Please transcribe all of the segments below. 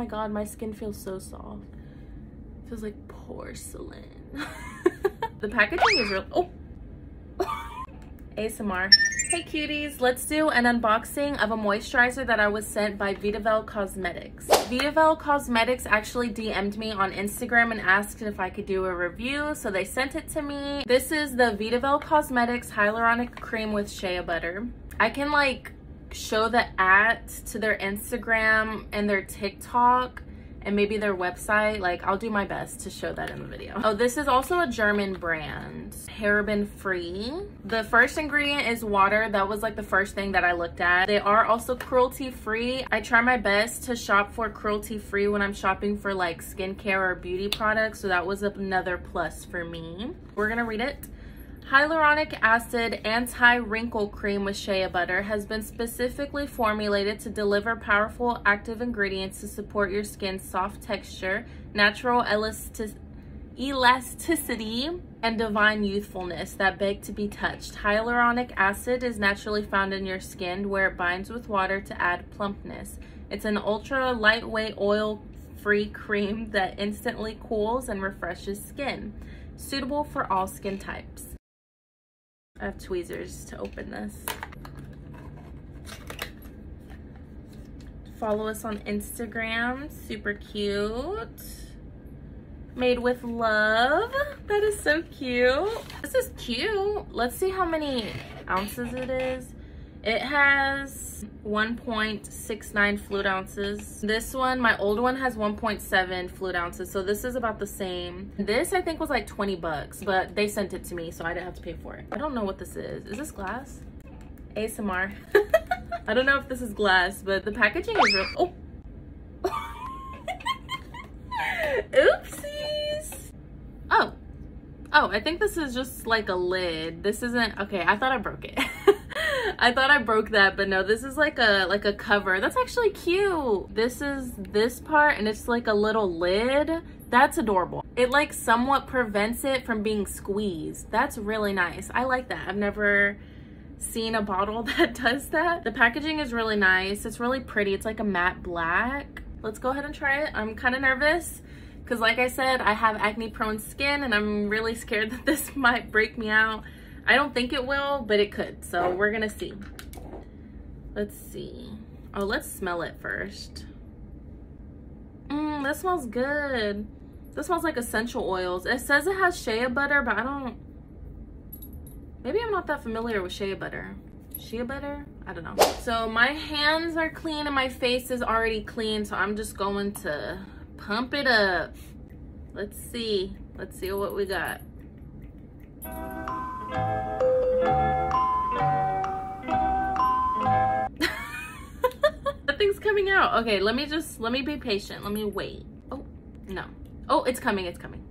my god, my skin feels so soft. It feels like porcelain. the packaging is real. Oh. ASMR. Hey cuties, let's do an unboxing of a moisturizer that I was sent by Vitavelle Cosmetics. Vitavelle Cosmetics actually DM'd me on Instagram and asked if I could do a review, so they sent it to me. This is the Vitavelle Cosmetics Hyaluronic Cream with Shea Butter. I can like show the at to their Instagram and their TikTok and maybe their website. Like I'll do my best to show that in the video. Oh, this is also a German brand, paraben free. The first ingredient is water. That was like the first thing that I looked at. They are also cruelty free. I try my best to shop for cruelty free when I'm shopping for like skincare or beauty products. So that was another plus for me. We're gonna read it. Hyaluronic acid anti-wrinkle cream with shea butter has been specifically formulated to deliver powerful active ingredients to support your skin's soft texture, natural elastic elasticity, and divine youthfulness that beg to be touched. Hyaluronic acid is naturally found in your skin where it binds with water to add plumpness. It's an ultra lightweight oil free cream that instantly cools and refreshes skin, suitable for all skin types. I have tweezers to open this. Follow us on Instagram, super cute. Made with love, that is so cute. This is cute. Let's see how many ounces it is. It has 1.69 fluid ounces. This one, my old one has 1.7 fluid ounces. So this is about the same. This I think was like 20 bucks, but they sent it to me so I didn't have to pay for it. I don't know what this is. Is this glass? ASMR. I don't know if this is glass, but the packaging is real. Oh. Oopsies. Oh. Oh, I think this is just like a lid. This isn't, okay, I thought I broke it. I thought I broke that, but no, this is like a like a cover. That's actually cute. This is this part and it's like a little lid. That's adorable. It like somewhat prevents it from being squeezed. That's really nice. I like that. I've never seen a bottle that does that. The packaging is really nice. It's really pretty. It's like a matte black. Let's go ahead and try it. I'm kind of nervous because like I said, I have acne prone skin and I'm really scared that this might break me out. I don't think it will, but it could. So we're gonna see. Let's see. Oh, let's smell it first. Mmm, that smells good. This smells like essential oils. It says it has shea butter, but I don't... Maybe I'm not that familiar with shea butter. Shea butter? I don't know. So my hands are clean and my face is already clean, so I'm just going to pump it up. Let's see. Let's see what we got. Coming out. Okay, let me just, let me be patient. Let me wait. Oh, no. Oh, it's coming, it's coming.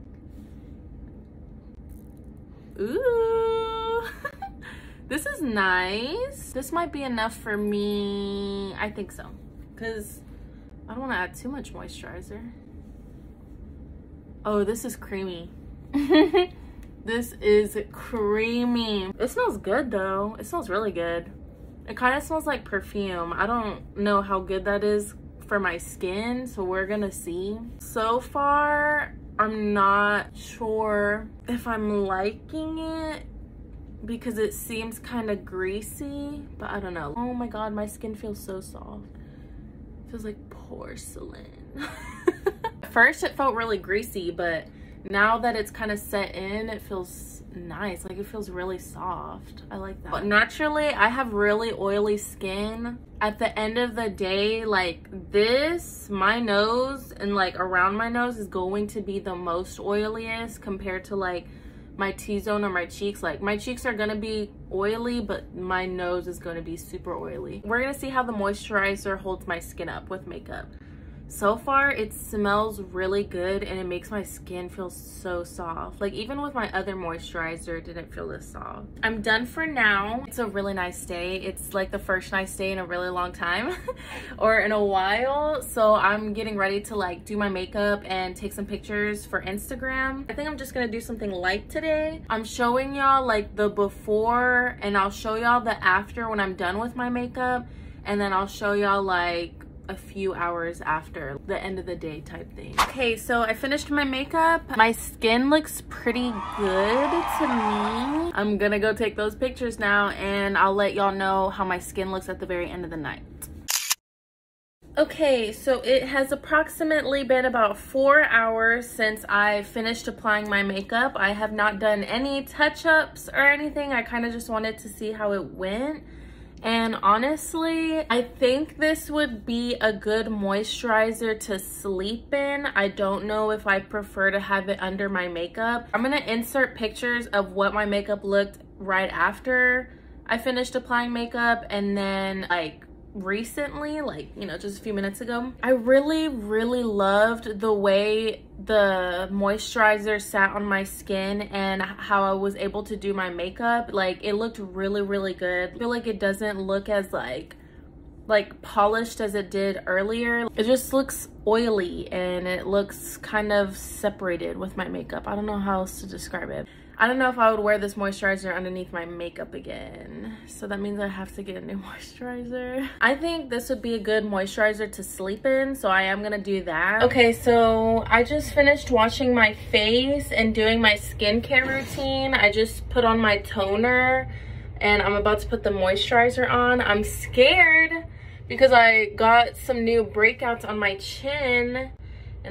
Ooh. this is nice. This might be enough for me. I think so. Because I don't want to add too much moisturizer. Oh, this is creamy. This is creamy. It smells good though. It smells really good. It kind of smells like perfume. I don't know how good that is for my skin, so we're gonna see. So far, I'm not sure if I'm liking it because it seems kind of greasy, but I don't know. Oh my God, my skin feels so soft. It feels like porcelain. First, it felt really greasy, but now that it's kind of set in it feels nice. Like it feels really soft. I like that. But naturally i have really oily skin. At the end of the day like this my nose and like around my nose is going to be the most oiliest compared to like my t-zone or my cheeks. Like my cheeks are gonna be oily but my nose is gonna be super oily. We're gonna see how the moisturizer holds my skin up with makeup so far it smells really good and it makes my skin feel so soft. Like even with my other moisturizer it didn't feel this soft. I'm done for now. It's a really nice day. It's like the first nice day in a really long time or in a while. So i'm getting ready to like do my makeup and take some pictures for instagram. I think i'm just gonna do something light today. I'm showing y'all like the before and i'll show y'all the after when i'm done with my makeup. And then i'll show y'all like a few hours after the end of the day type thing. Okay, so I finished my makeup. My skin looks pretty good to me. I'm gonna go take those pictures now and I'll let y'all know how my skin looks at the very end of the night. Okay, so it has approximately been about four hours since I finished applying my makeup. I have not done any touch-ups or anything. I kind of just wanted to see how it went. And honestly, I think this would be a good moisturizer to sleep in. I don't know if I prefer to have it under my makeup. I'm gonna insert pictures of what my makeup looked right after I finished applying makeup and then like recently like you know just a few minutes ago i really really loved the way the moisturizer sat on my skin and how i was able to do my makeup. Like it looked really really good. I feel like it doesn't look as like like polished as it did earlier. It just looks oily and it looks kind of separated with my makeup. I don't know how else to describe it I don't know if I would wear this moisturizer underneath my makeup again. So that means I have to get a new moisturizer. I think this would be a good moisturizer to sleep in. So I am gonna do that. Okay, so I just finished washing my face and doing my skincare routine. I just put on my toner and I'm about to put the moisturizer on. I'm scared because I got some new breakouts on my chin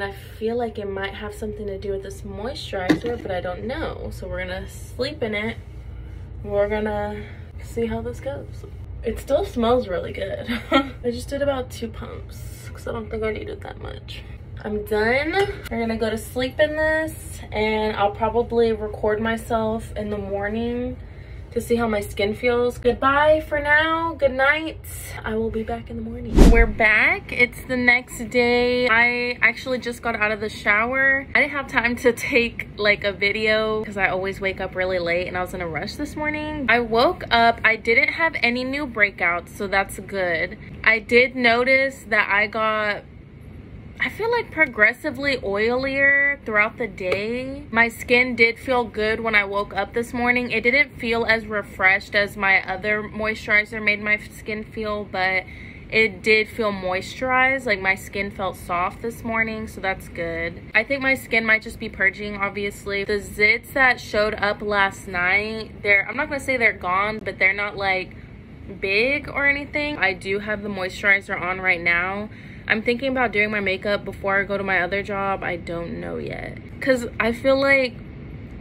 and I feel like it might have something to do with this moisturizer, but I don't know. So we're gonna sleep in it. We're gonna see how this goes. It still smells really good. I just did about two pumps because I don't think I needed that much. I'm done. We're gonna go to sleep in this and I'll probably record myself in the morning to see how my skin feels. Goodbye for now. Good night. I will be back in the morning. We're back. It's the next day. I actually just got out of the shower. I didn't have time to take like a video because I always wake up really late and I was in a rush this morning. I woke up. I didn't have any new breakouts, so that's good. I did notice that I got I feel like progressively oilier throughout the day. My skin did feel good when I woke up this morning. It didn't feel as refreshed as my other moisturizer made my skin feel, but it did feel moisturized. Like my skin felt soft this morning, so that's good. I think my skin might just be purging, obviously. The zits that showed up last night, they're, I'm not gonna say they're gone, but they're not like big or anything. I do have the moisturizer on right now I'm thinking about doing my makeup before I go to my other job. I don't know yet. Because I feel like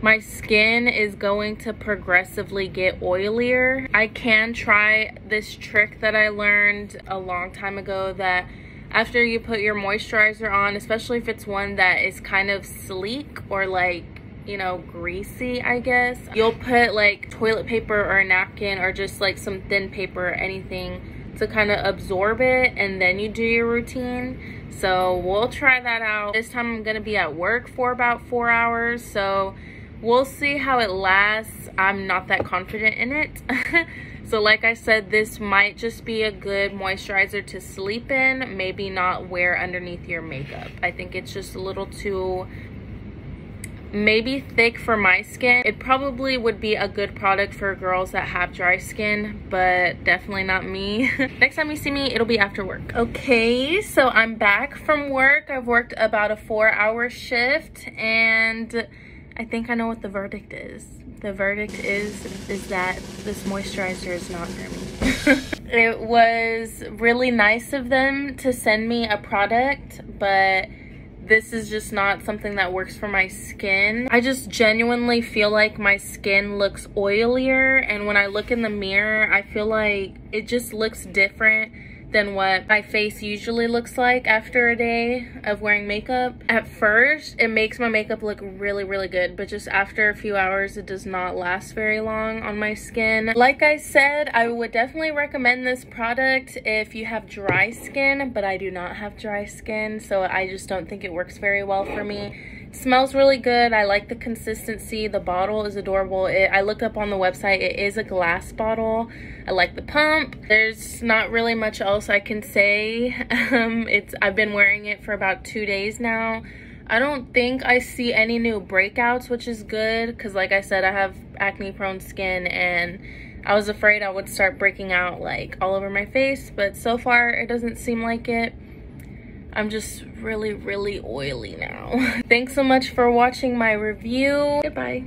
my skin is going to progressively get oilier. I can try this trick that I learned a long time ago that after you put your moisturizer on, especially if it's one that is kind of sleek or like you know, greasy, I guess. You'll put like toilet paper or a napkin or just like some thin paper or anything to kind of absorb it and then you do your routine. So we'll try that out. This time I'm gonna be at work for about four hours. So we'll see how it lasts. I'm not that confident in it. so like I said, this might just be a good moisturizer to sleep in, maybe not wear underneath your makeup. I think it's just a little too maybe thick for my skin. It probably would be a good product for girls that have dry skin, but definitely not me. Next time you see me, it'll be after work. Okay, so I'm back from work. I've worked about a four hour shift and I think I know what the verdict is. The verdict is, is that this moisturizer is not for me. it was really nice of them to send me a product, but this is just not something that works for my skin. I just genuinely feel like my skin looks oilier and when I look in the mirror, I feel like it just looks different than what my face usually looks like after a day of wearing makeup. At first, it makes my makeup look really, really good, but just after a few hours, it does not last very long on my skin. Like I said, I would definitely recommend this product if you have dry skin, but I do not have dry skin, so I just don't think it works very well for me smells really good. I like the consistency. The bottle is adorable. It, i look up on the website. It is a glass bottle. I like the pump. There's not really much else i can say. Um it's i've been wearing it for about two days now. I don't think i see any new breakouts which is good because like i said i have acne prone skin and I was afraid I would start breaking out like all over my face, but so far it doesn't seem like it. I'm just really, really oily now. Thanks so much for watching my review. Goodbye.